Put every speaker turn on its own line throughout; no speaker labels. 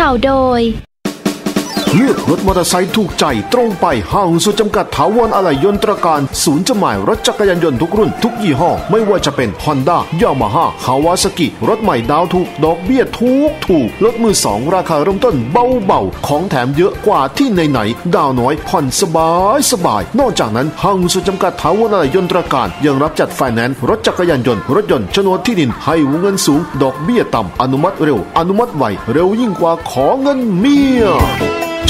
ข่าวโดย
เลือกรถมอเตอร์ไซค์ถูกใจตรงไปห้างสุดจำกัดถาวรอะไหล่ยนตรการศูนย์จำหน่ายรถจักรยานยนต์ทุกรุ่นทุกยี่ห้อ ไม่ว่าจะเป็นฮอนด้ายามาฮ่าคาวาซากิรถใหม่ดาวน์ถูก ดอกเบี้ยถูกถูกรถมือสองราคาเริ่มต้นเบาเบาของแถมเยอะกว่าที่ไหนไหนดาวน์น้อยผ่อนสบายสบาย นอกจากนั้นห้างสุดจำกัดถาวรอะไหล่ยนตรการ ยังรับจัดไฟแนนซ์รถจักรยานยนต์รถยนต์โฉนดที่ดินให้วงเงินสูง ดอกเบี้ยต่ำอนุมัติเร็ว อนุมัติไวเร็วยิ่งกว่าขอเงินเมีย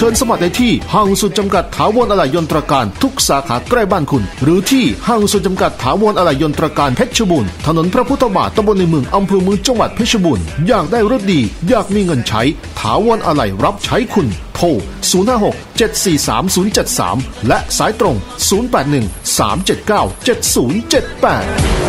เชิญสมัครได้ที่ห้างสุดจำกัดถาวรอะไหล่ยนตรการทุกสาขาใกล้บ้านคุณ หรือที่ห้างสุดจำกัดถาวรอะไหล่ยนตรการเพชรบูรณ์ถนนพระพุทธบาทตำบลในเมืองอำเภอเมืองจังหวัดเพชรบูรณ์อยากได้รถดีอยากมีเงินใช้ถาวรอะไหล่รับใช้คุณโทร056 743 073 และสายตรง 081 379 7078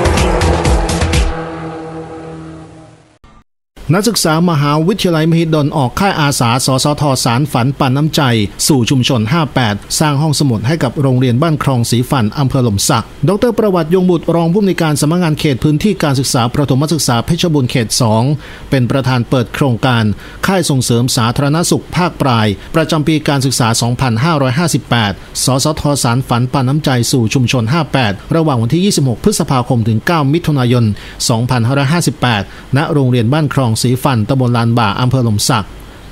นักศึกษามหาวิทยาลัยมหิดลออกค่ายอาสาสสทสารฝันปันน้ำใจ สู่ชุมชน 58 สร้างห้องสมุดให้กับโรงเรียนบ้านคลองสีฟันอำเภอหล่มสัก ดรประวัติยงบุตรรองผู้อำนวยการสำนักงานเขตพื้นที่การศึกษาประถมศึกษาเพชรบุรีเขต 2 เป็นประธานเปิดโครงการ ค่ายส่งเสริมสาธารณสุขภาคปลาย ประจำปีการศึกษา 2558 สสทสารฝันปันน้ำใจสู่ชุมชน 58 ระหว่างวันที่ 26 พฤษภาคมถึง 9 มิถุนายน 2558 ณ โรงเรียนบ้านคลองสีฟันตำบลลานบ่าอำเภอหล่มสัก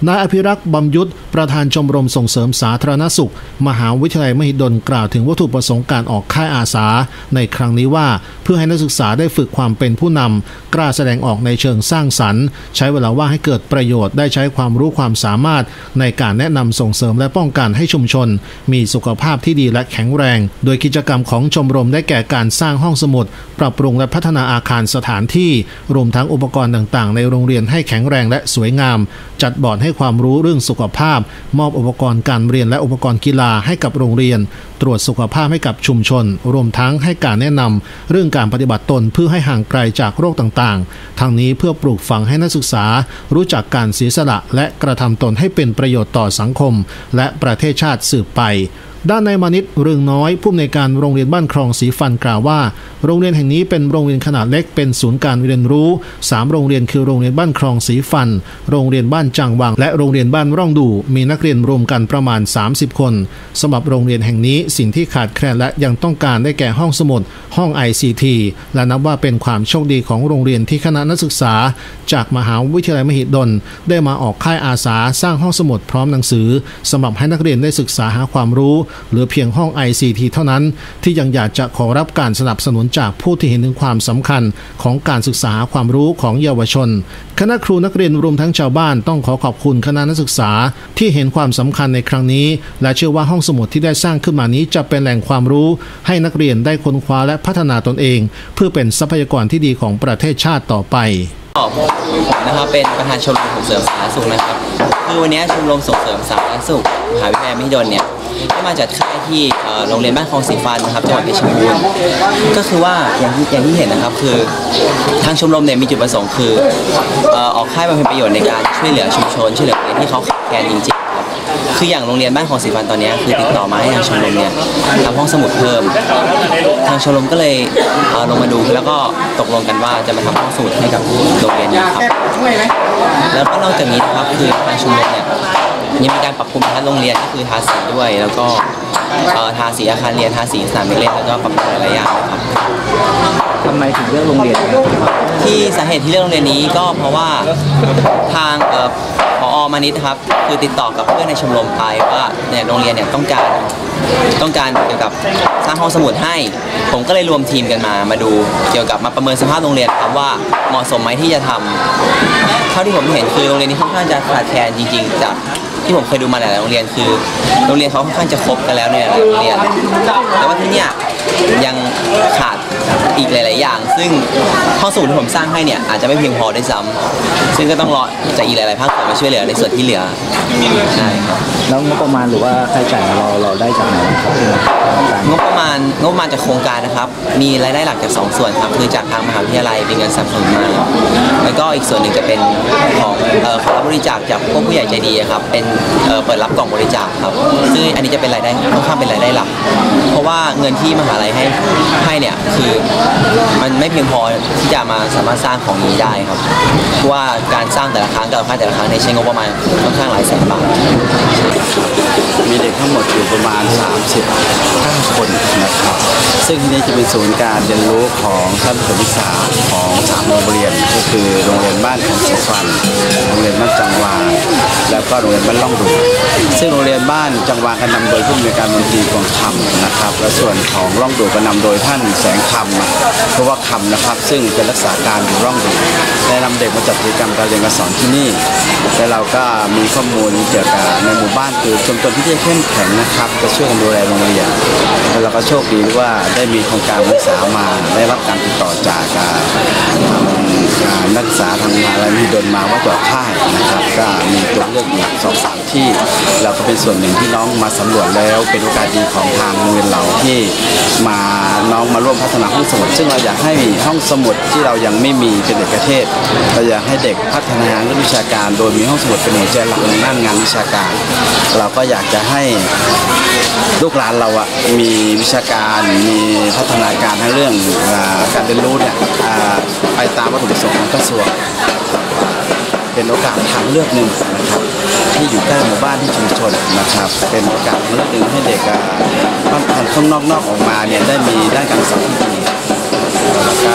นายอภิรักษ์บำยุทธประธานชมรมส่งเสริมสาธารณสุข มหาวิทยาลัยมหิดลกล่าวถึงวัตถุประสงค์การออกค่ายอาสา ในครั้งนี้ว่า เพื่อให้นักศึกษาได้ฝึกความเป็นผู้นำกล้าแสดงออกในเชิงสร้างสรรค์ ใช้เวลาว่างให้เกิดประโยชน์ได้ใช้ความรู้ความสามารถ ในการแนะนำส่งเสริมและป้องกันให้ชุมชน มีสุขภาพที่ดีและแข็งแรง โดยกิจกรรมของชมรมได้แก่การสร้างห้องสมุด ปรับปรุงและพัฒนาอาคารสถานที่รวมทั้งอุปกรณ์ต่างๆ ในโรงเรียนให้แข็งแรงและสวยงาม จัดบอร์ดให้ให้ความรู้เรื่องสุขภาพ มอบอุปกรณ์การเรียนและอุปกรณ์กีฬาให้กับโรงเรียน ตรวจสุขภาพให้กับชุมชน รวมทั้งให้การแนะนำเรื่องการปฏิบัติตนเพื่อให้ห่างไกลจากโรคต่างๆ ทางนี้เพื่อปลูกฝังให้นักศึกษา รู้จักการเสียสละและกระทำตนให้เป็นประโยชน์ต่อสังคม และประเทศชาติสืบไป ด้านนายมานิตเรืองน้อยผู้อำนวยการโรงเรียนบ้านคลองสีฟันกล่าวว่า โรงเรียนแห่งนี้เป็นโรงเรียนขนาดเล็กเป็นศูนย์การเรียนรู้ 3 โรงเรียนคือโรงเรียนบ้านคลองสีฟัน โรงเรียนบ้านจังวัง และโรงเรียนบ้านร่องดู มีนักเรียนรวมกันประมาณ 30 คนสำหรับโรงเรียนแห่งนี้สิ่งที่ขาดแคลนและยังต้องการได้แก่ห้องสมุด ห้อง ICT และนับว่าเป็นความโชคดีของโรงเรียนที่คณะนักศึกษา จากมหาวิทยาลัยมหิดล ได้มาออกค่ายอาสาสร้างห้องสมุดพร้อมหนังสือสำหรับให้นักเรียนได้ศึกษาหาความรู้เหลือเพียงห้อง ICT เท่านั้น ที่ยังอยากจะขอรับการสนับสนุนจากผู้ที่เห็นถึงความสำคัญของการศึกษาความรู้ของเยาวชน คณะครูนักเรียนรวมทั้งชาวบ้านต้องขอขอบคุณคณะนักศึกษาที่เห็นความสำคัญในครั้งนี้ และเชื่อว่าห้องสมุดที่ได้สร้างขึ้นมานี้จะเป็นแหล่งความรู้ ให้นักเรียนได้ค้นคว้าและพัฒนาตนเอง เพื่อเป็นทรัพยากรที่ดีของประเทศชาติต่อไป
ผมนะครับเป็นประธานชมรมส่งเสริมสาธารณสุขนะครับ คือวันนี้ชมรมส่งเสริมสาธารณสุขมหาวิทยาลัยมหิดลเนี่ย ได้มาจัดค่ายที่โรงเรียนบ้านคลองสีฟันนะครับจังหวัดเพชรบูรณ์ก็คือว่าอย่างที่อย่างที่เห็นนะครับคือทางชมรมเนี่ยมีจุดประสงค์คือออกค่ายมาเป็นประโยชน์ในการช่วยเหลือชุมชนช่วยเหลือเด็กที่เขาขาดแคลนจริงๆครับคืออย่างโรงเรียนบ้านคลองสีฟันตอนนี้คือติดต่อมาให้ทางชมรมเนี่ยทำห้องสมุดเพิ่ม ทางชมรมก็เลยลงมาดูแล้วก็ตกลงกันว่าจะมาทำห้องสมุดให้กับโรงเรียนนี้ครับแล้วก็นอกจากนี้นะครับคือทางชมรมเนี่ย ยังมีการปรับปรุงทัศโรงเรียนก็คือทาสีด้วย แล้วก็ทาสีอาคารเรียนทาสีสนามเด็กเล่นแล้วก็ปรับปรุงหลายอย่างครับ
ทำไมถึงเลือกโรงเรียน
ที่สาเหตุที่เลือกโรงเรียนนี้ก็เพราะว่าทางพอมานิดครับคือติดต่อกับเพื่อนในชมรมไปว่าเนี่ยโรงเรียนเนี่ยต้องการต้องการเกี่ยวกับสร้างห้องสมุดให้ ผมก็เลยรวมทีมกันมามาดูเกี่ยวกับมาประเมินสภาพโรงเรียนครับว่าเหมาะสมไหมที่จะทำเท่าที่ผมเห็นคือโรงเรียนนี้ค่อนข้างจะขาดแคลนจริง ๆ จาก ที่ผมเคยดูมาหลายโรงเรียนคือ โรงเรียนเขาค่อนข้างจะครบกันแล้วเนี่ยโรงเรียนแต่ว่าที่เนี่ยยังขาด อีกหลาย ๆ อย่าง ซึ่งห้องสมุดที่ผมสร้างให้เนี่ยอาจจะไม่เพียงพอได้ซ้ำซึ่งก็ต้องรอจากอีกหลาย ๆ ภาคส่วนมาช่วยเหลือในส่วนที่เหลือใช่ครับ
แล้วงบประมาณหรือว่าค่าใช้จ่ายเราเราได้จากไหนครับ
งบประมาณงบประมาณจากโครงการนะครับ มีรายได้หลักจาก 2 ส่วนครับ คือจากทางมหาวิทยาลัยเป็นเงินสนับสนุนมาแล้วก็อีกส่วนหนึ่งจะเป็นของขอรับบริจาคจากพวกผู้ใหญ่ใจดีครับ เป็นเอ่อเปิดรับกล่องบริจาคครับ ซึ่งอันนี้จะเป็นรายได้ค่อนข้างเป็นรายได้หลัก เพราะว่าเงินที่มหาลัยให้ให้เนี่ยคือมันไม่เพียงพอที่จะมาสามารถสร้างของนี้ได้ครับเพราะว่าการสร้างแต่ละครั้งแต่ละครั้งแต่ละครั้งเนี่ยใช้งบประมาณค่อนข้างหลายแสนบาท
มีเด็กทั้งหมดอยู่ประมาณ39คนนะครับ ซึ่งที่นี้จะเป็นศูนย์การเรียนรู้ของท่านผู้ศึกษาของสามโรงเรียนก็คือโรงเรียนบ้านของสุฟันโรงเรียนบ้านจังหวางแล้วก็โรงเรียนบ้านล่องดู ซึ่งโรงเรียนบ้านจังหวางก็นำโดยผู้อำนวยการมนตรีกองคำนะครับ และส่วนของล่องดูก็นำโดยท่านแสงคำเพราะว่าคำนะครับ ซึ่งเป็นรักษาการอยู่ร่องดูได้นำเด็กมาจัดกิจกรรมการเรียนการสอนที่นี่และเราก็มีข้อมูลเกี่ยวกับในหมู่บ้านคือชุมชนที่ได้เข้มแข็งนะครับจะช่วยกันดูแลโรงเรียนแล้วเราก็โชคดีว่าได้มีโครงการนักศึกษามาได้รับการติดต่อจากา นักศึกษาทางมหาลัยมหิดลมาว่าจะอค่ายนะครับ ก็มีตัวเลือกอีกสองสามที่ เราก็เป็นส่วนหนึ่งที่น้องมาสำรวจแล้ว เป็นโอกาสดีของทางโรงเรียนเราที่มาน้องมาร่วมพัฒนาห้องสมุด ซึ่งเราอยากให้ห้องสมุดที่เรายังไม่มีเป็นเอกเทศ เราอยากให้เด็กพัฒนาเรื่องวิชาการ โดยมีห้องสมุดเป็นหัวใจหลักในด้านงานวิชาการ เราก็อยากจะให้ลูกหลานเราอะมีวิชาการมีพัฒนาการทั้งเรื่องอการเรียนรู้เนี่ยไปตามวัตถุประสงค์ของกระวงเป็นโอกาสทางเลือกหนึ่งนะครับที่อยู่ใกล้หมู่บ้านที่ชุมชนนะครับ เป็นโอกาสเลือกหนึ่งให้เด็กอะบ้านพันข้างนอกนอกออกมาเนี่ยได้มีด้านการศึกษาที่ดีแล้วก็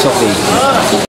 โชคดี